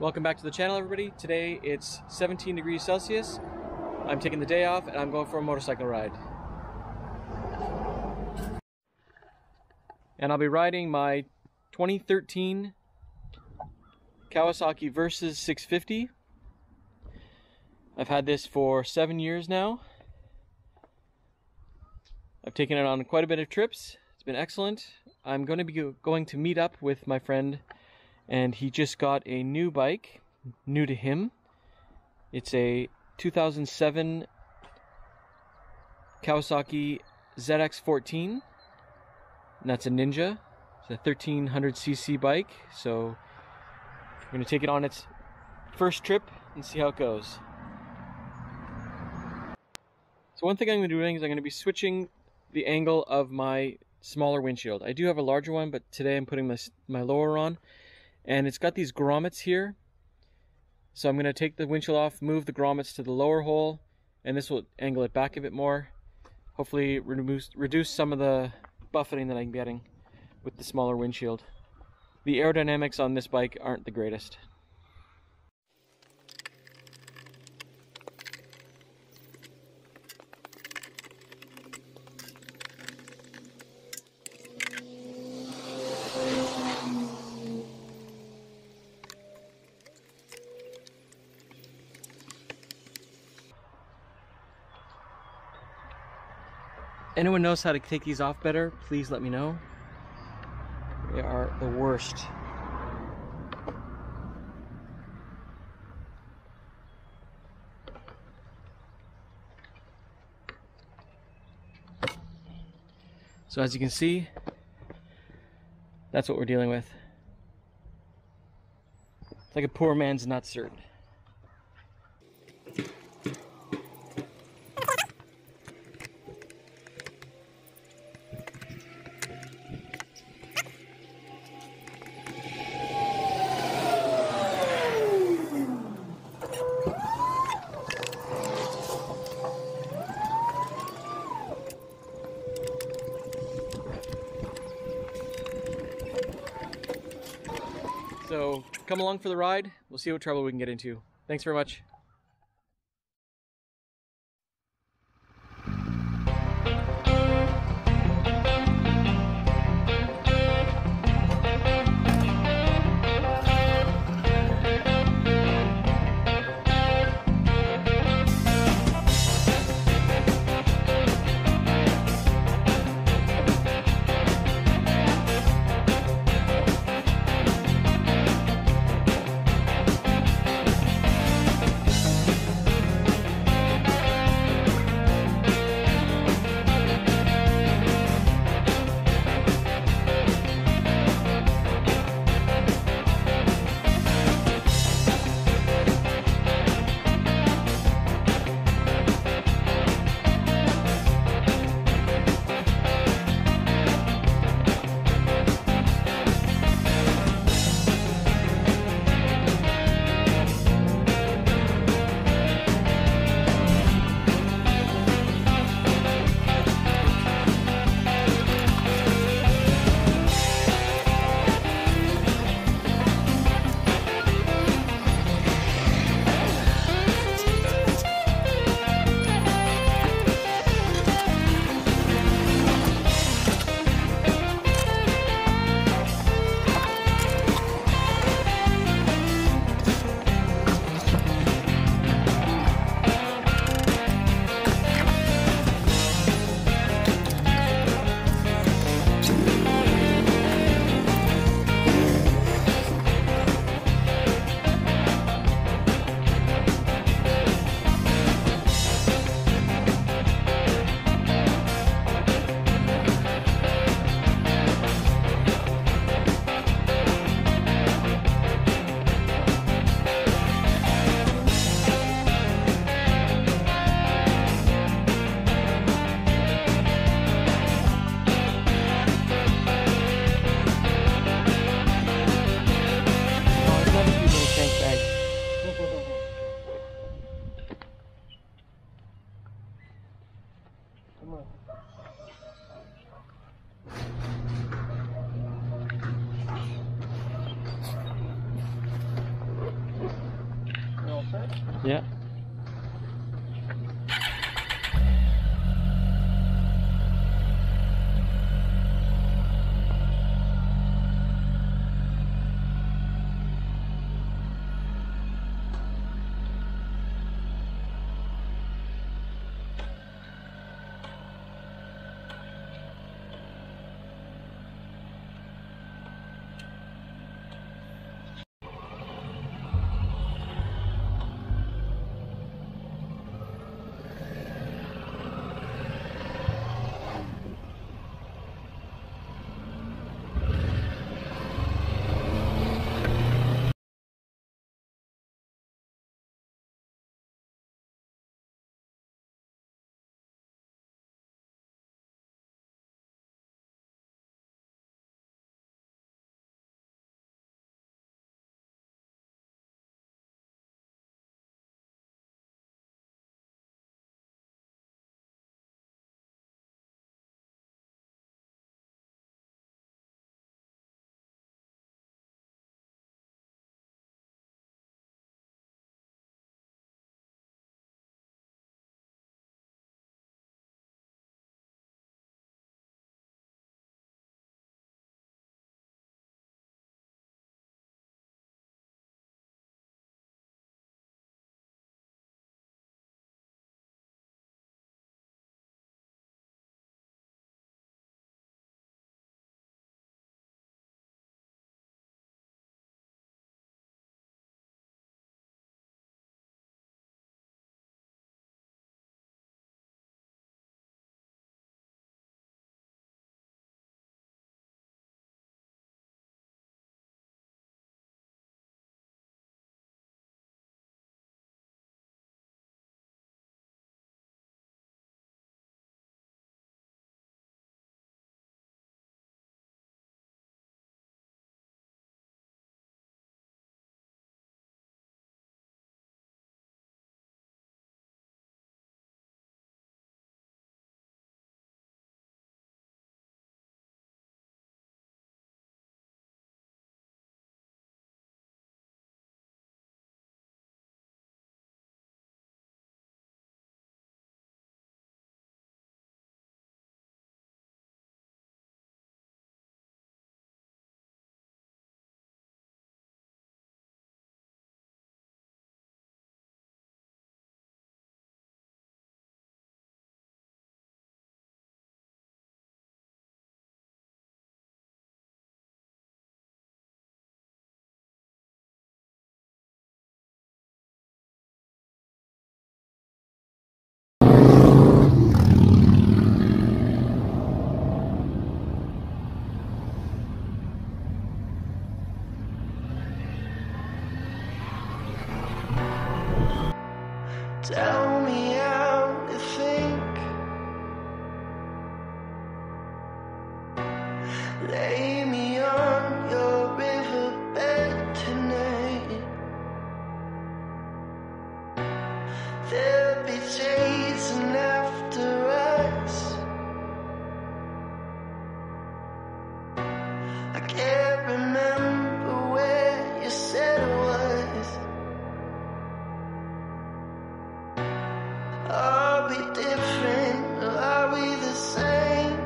Welcome back to the channel everybody. Today it's 17 degrees Celsius. I'm taking the day off and I'm going for a motorcycle ride. And I'll be riding my 2013 Kawasaki Versys 650. I've had this for seven years now. I've taken it on quite a bit of trips. It's been excellent. I'm going to be going to meet up with my friend and he just got a new bike, new to him. It's a 2007 Kawasaki ZX14, and that's a Ninja. It's a 1300cc bike, so we're going to take it on its first trip and see how it goes. So one thing I'm going to be doing is I'm going to be switching the angle of my smaller windshield. I do have a larger one, but today I'm putting my, my lower on and it's got these grommets here. So I'm going to take the windshield off, move the grommets to the lower hole, and this will angle it back a bit more. Hopefully reduce, reduce some of the buffeting that I'm getting with the smaller windshield. The aerodynamics on this bike aren't the greatest. Anyone knows how to take these off better, please let me know. They are the worst. So as you can see, that's what we're dealing with. It's like a poor man's nutsert. So come along for the ride. We'll see what trouble we can get into. Thanks very much. they'll be chasing after us. I can't remember where you said it was. Different are we the same?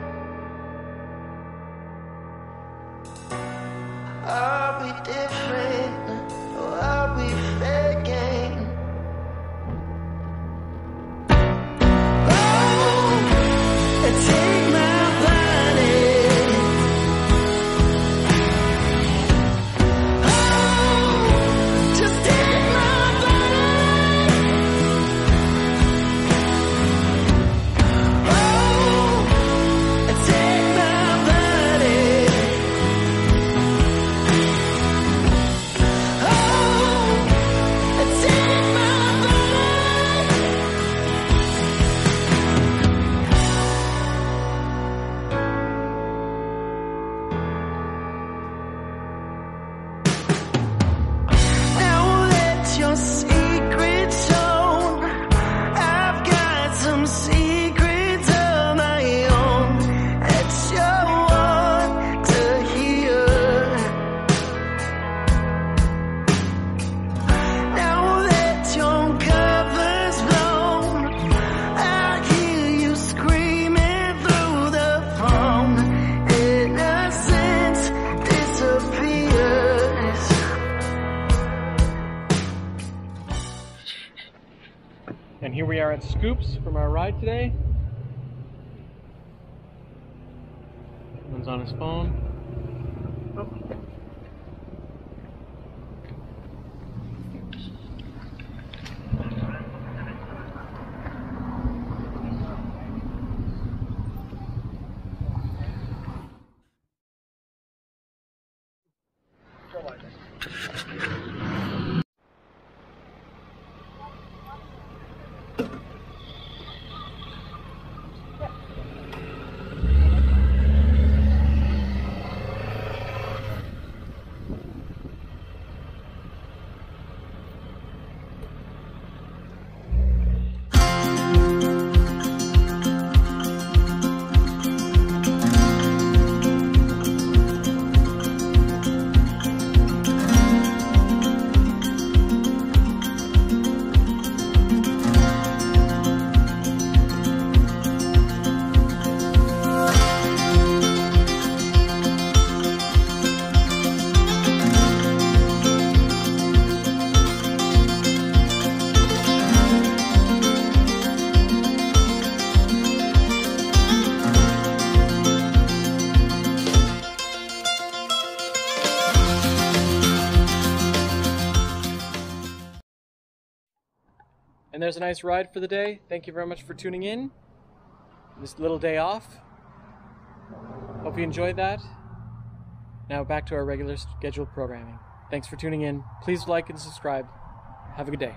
Scoops from our ride today. One's on his phone. There's a nice ride for the day. Thank you very much for tuning in. This little day off. Hope you enjoyed that. Now back to our regular scheduled programming. Thanks for tuning in. Please like and subscribe. Have a good day.